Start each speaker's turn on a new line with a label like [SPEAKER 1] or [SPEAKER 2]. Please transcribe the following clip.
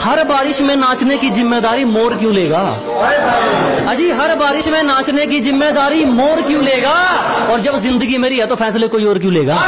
[SPEAKER 1] हर बारिश में नाचने की ज़िम्मेदारी मोर क्यों लेगा? अजी, हर बारिश में नाचने की ज़िम्मेदारी मोर क्यों लेगा? और जब ज़िंदगी मेरी है तो फैसले कोई और क्यों लेगा?